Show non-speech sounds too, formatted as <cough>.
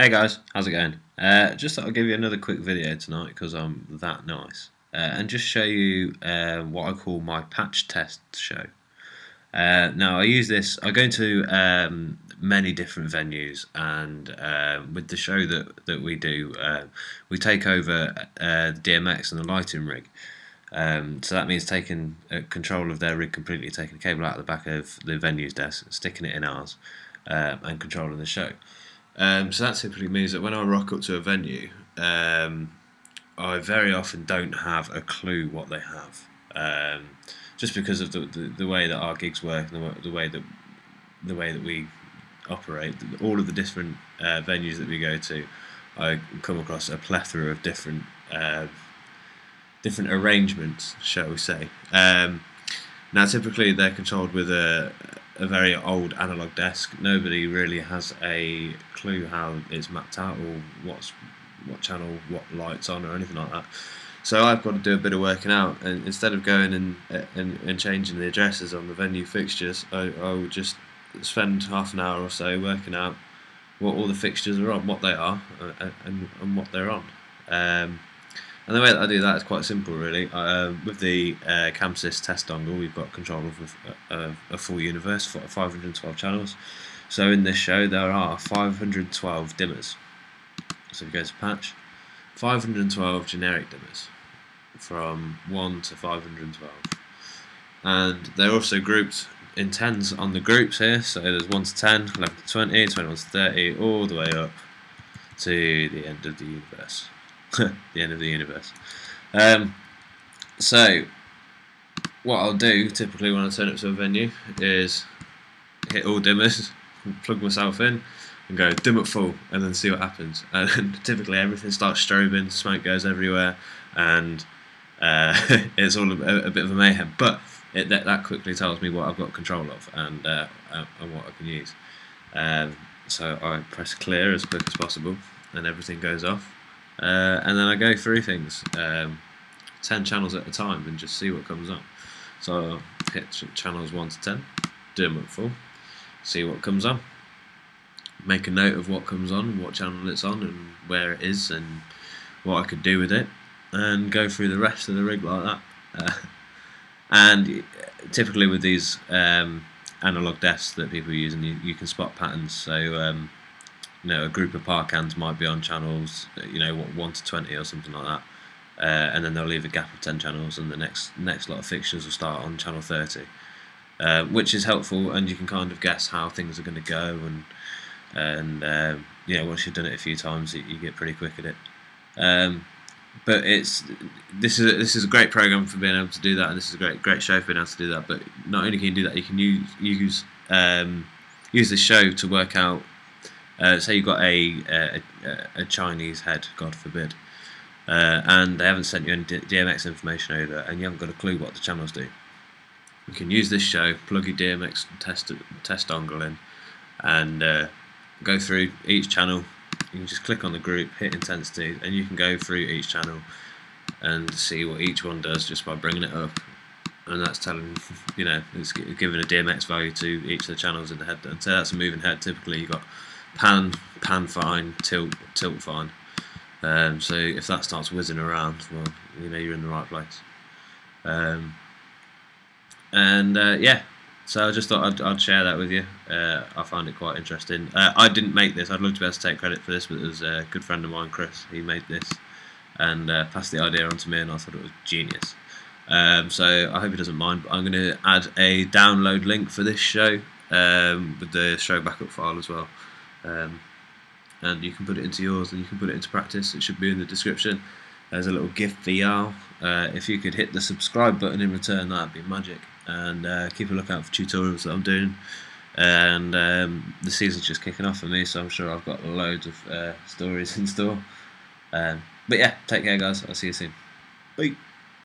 Hey guys, how's it going? Uh, just thought I'd give you another quick video tonight because I'm that nice uh, and just show you uh, what I call my patch test show. Uh, now I use this, I go into um, many different venues and uh, with the show that, that we do, uh, we take over the DMX and the lighting rig. Um, so that means taking control of their rig completely, taking the cable out of the back of the venue's desk, sticking it in ours and controlling the show. Um, so that typically means that when I rock up to a venue, um, I very often don't have a clue what they have, um, just because of the, the, the, way that our gigs work, and the, the way that the way that we operate, all of the different uh, venues that we go to, I come across a plethora of different uh, different arrangements, shall we say. Um, now, typically they're controlled with a a very old analog desk. Nobody really has a clue how it's mapped out or what's what channel, what lights on, or anything like that. So I've got to do a bit of working out, and instead of going and and, and changing the addresses on the venue fixtures, I, I would just spend half an hour or so working out what all the fixtures are on, what they are, uh, and, and what they're on. Um, and the way that I do that is quite simple, really. Uh, with the uh, test dongle, we've got control of a, a, a, full universe, for 512 channels. So in this show, there are 512 dimmers. So if you go to patch, 512 generic dimmers, from 1 to 512. And they're also grouped in tens on the groups here, so there's 1 to 10, 11 to 20, 21 to 30, all the way up to the end of the universe. <laughs> the end of the universe. Um, so, what I'll do typically when I turn up to a venue is hit all dimmers, <laughs> plug myself in, and go dim it full, and then see what happens. <laughs> And typically everything starts strobing, smoke goes everywhere, and uh, it's all a, a, bit of a mayhem. But it, that, that, quickly tells me what I've got control of and uh, and what I can use. Um, so I press clear as quick as possible, and everything goes off. Uh, and then I go through things, um, 10 channels at a time, and just see what comes up. So hit channels 1 to 10, do them at full, see what comes on, make a note of what comes on, what channel it's on, and where it is, and what I could do with it, and go through the rest of the rig like that. Uh, <laughs> and typically with these um, analog desks that people use, and you, you can spot patterns. So um, you know, a group of par cans might be on channels, you know, one to twenty or something like that, uh, and then they'll leave a gap of ten channels, and the next next lot of fixtures will start on channel thirty, uh, which is helpful, and you can kind of guess how things are going to go, and and um, you know, once you've done it a few times, you, you get pretty quick at it. Um, but it's this is a, this is a great program for being able to do that, and this is a great great show for being able to do that. But not only can you do that, you can use use um, use this show to work out uh, say you've got a, a, a, Chinese head, God forbid, uh, and they haven't sent you any DMX information over, and you haven't got a clue what the channels do. You can use this show, plug your DMX test test dongle in, and uh, go through each channel. You can just click on the group, hit intensity, and you can go through each channel and see what each one does just by bringing it up. And that's telling, you know, it's giving a DMX value to each of the channels in the head. And so that's a moving head. Typically, you've got pan pan fine, tilt tilt fine. Um, so if that starts whizzing around, well, you know you're in the right place. Um, and uh, yeah, so I just thought I'd, I'd share that with you. Uh, I found it quite interesting. Uh, I didn't make this. I'd love to be able to take credit for this, but it was a good friend of mine, Chris. He made this and uh, passed the idea on to me, and I thought it was genius. Um, so I hope he doesn't mind. But I'm going to add a download link for this show um, with the show backup file as well um, and you can put it into yours and you can put it into practice. It should be in the description. There's a little gift for y'all. Uh, if you could hit the subscribe button in return, that'd be magic. And uh, keep a lookout for tutorials that I'm doing. And um, the season's just kicking off for me, so I'm sure I've got loads of uh, stories <laughs> in store. Um, but yeah, take care, guys. I'll see you soon. Bye.